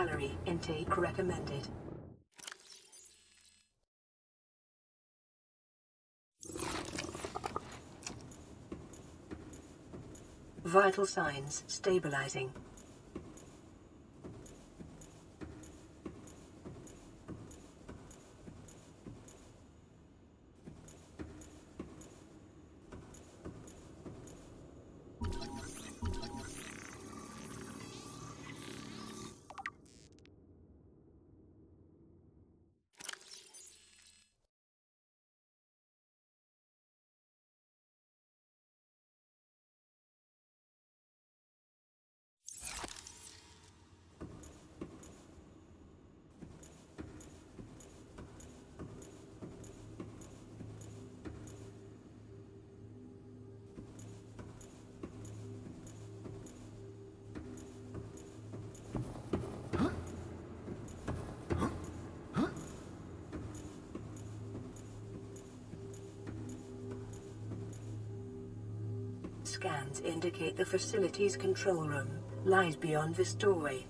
calorie intake recommended. Vital signs stabilizing. Scans indicate the facility's control room lies beyond this doorway.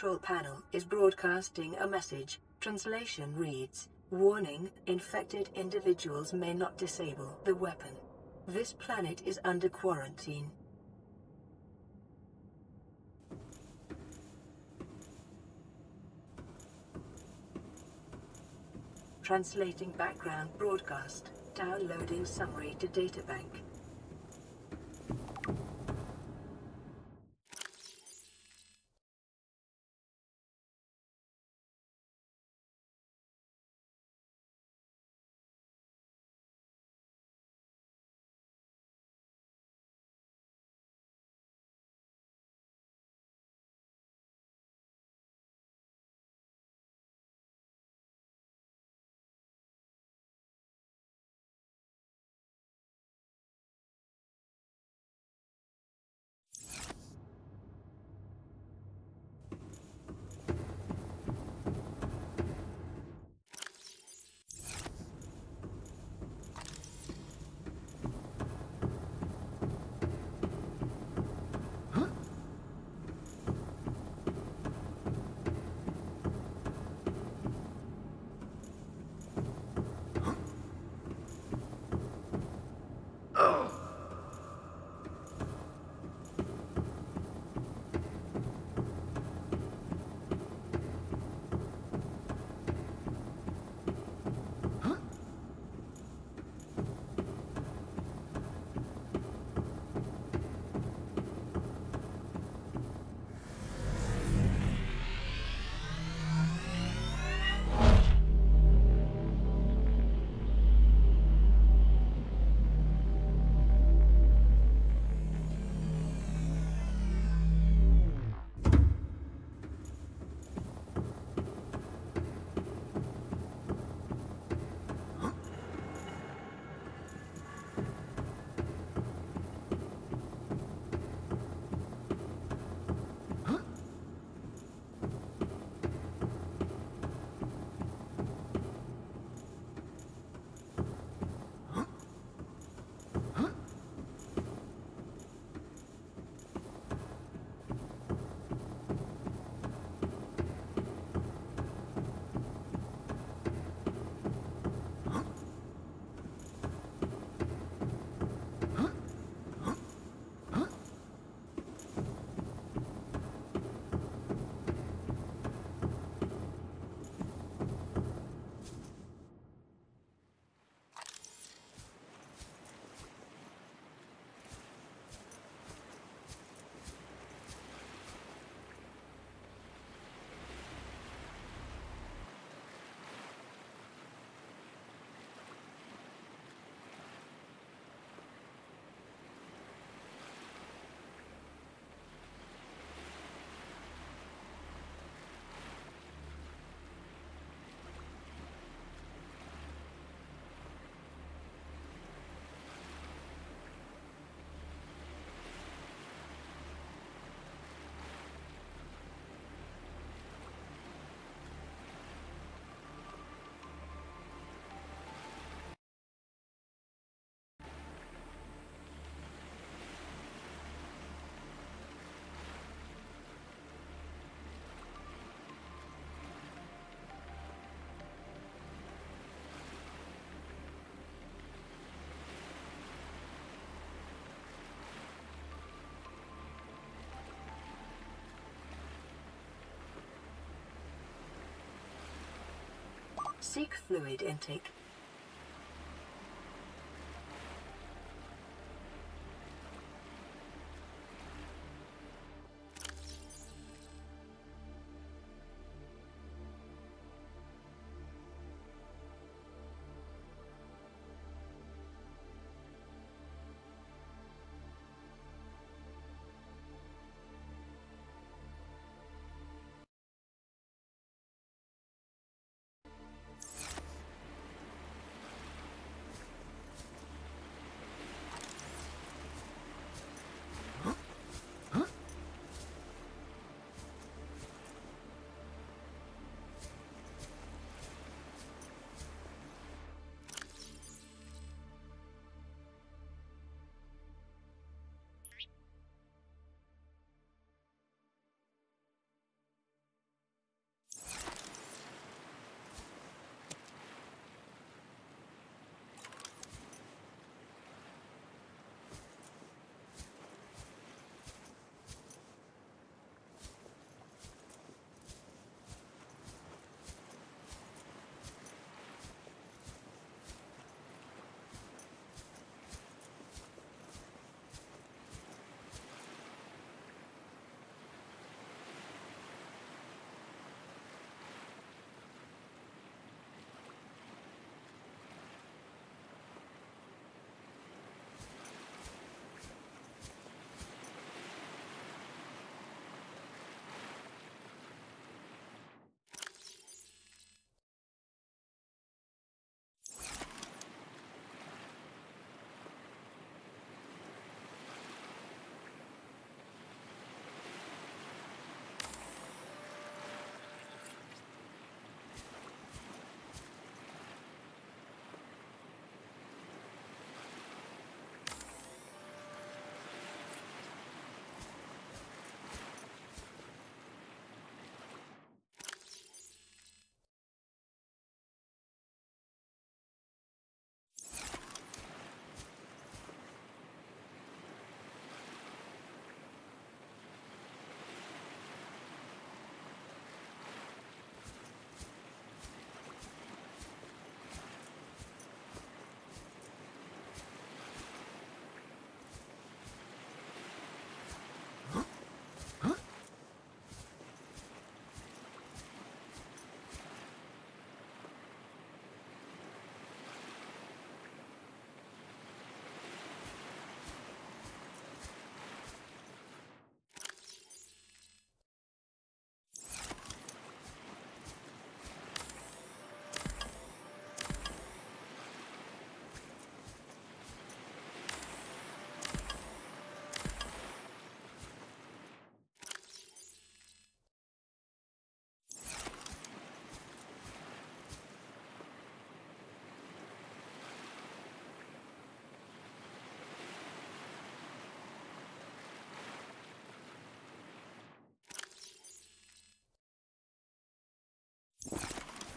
Control panel is broadcasting a message. Translation reads, Warning, infected individuals may not disable the weapon. This planet is under quarantine. Translating background broadcast. Downloading summary to databank. Seek fluid intake.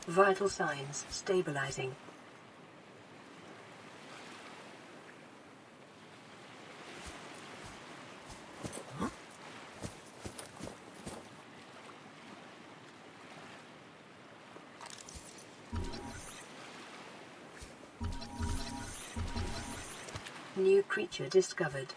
Vital signs stabilizing. New creature discovered.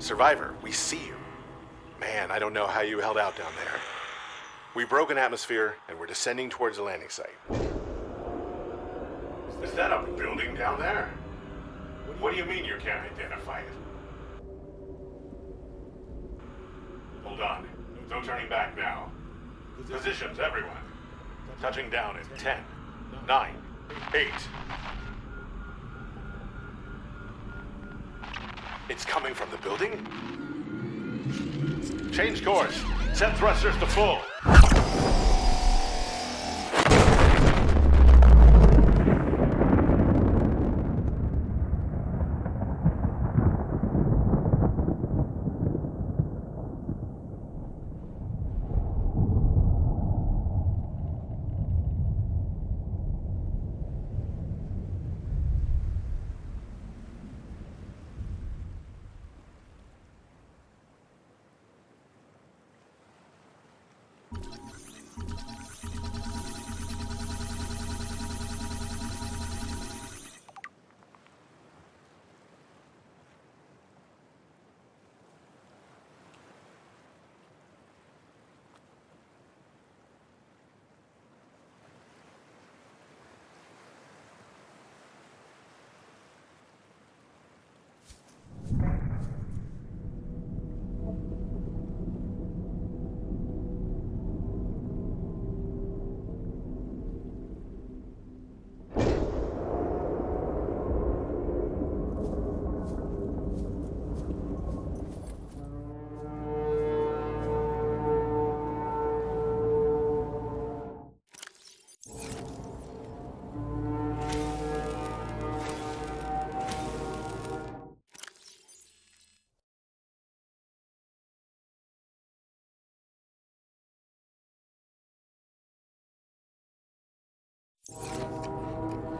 Survivor, we see you. Man, I don't know how you held out down there. We broke an atmosphere, and we're descending towards the landing site. Is that a building down there? What do you mean you can't identify it? Hold on. No turning back now. Positions, everyone. Touching down in 10, 9, 8. It's coming from the building? Change course. Set thrusters to full.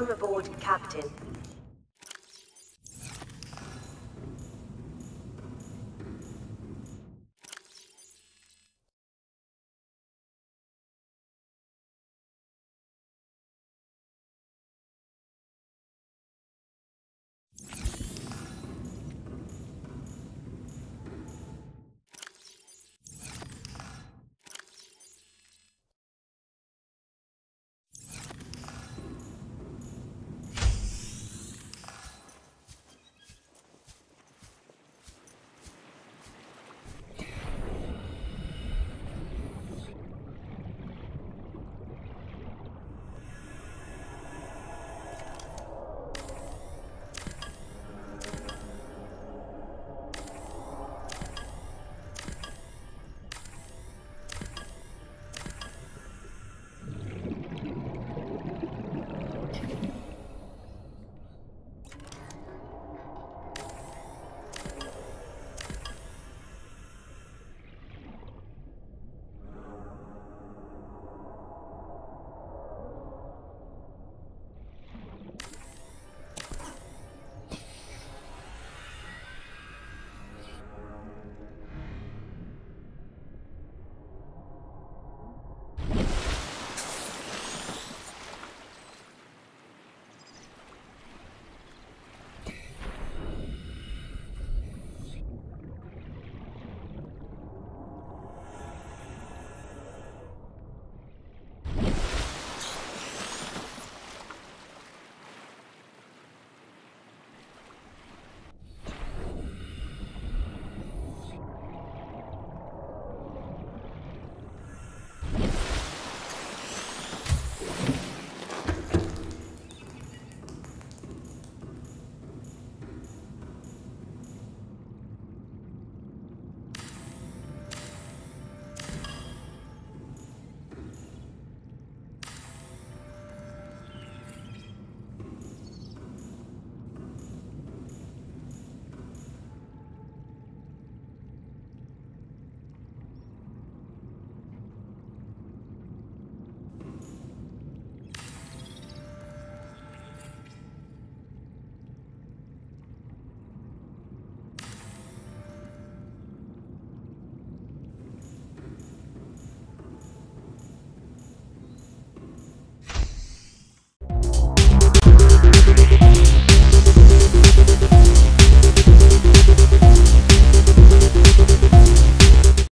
Welcome aboard, Captain.